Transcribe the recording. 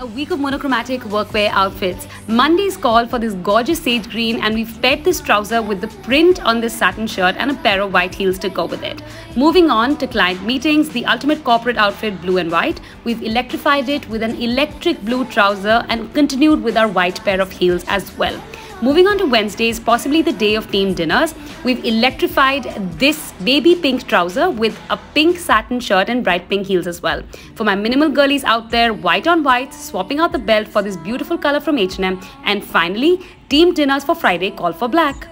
A week of monochromatic workwear outfits. Monday's call for this gorgeous sage green and we've paired this trouser with the print on this satin shirt and a pair of white heels to go with it. Moving on to client meetings, the ultimate corporate outfit blue and white. We've electrified it with an electric blue trouser and continued with our white pair of heels as well. Moving on to Wednesdays, possibly the day of team dinners, we've electrified this baby pink trouser with a pink satin shirt and bright pink heels as well. For my minimal girlies out there, white on white, swapping out the belt for this beautiful color from H&M. And finally, team dinners for Friday call for black.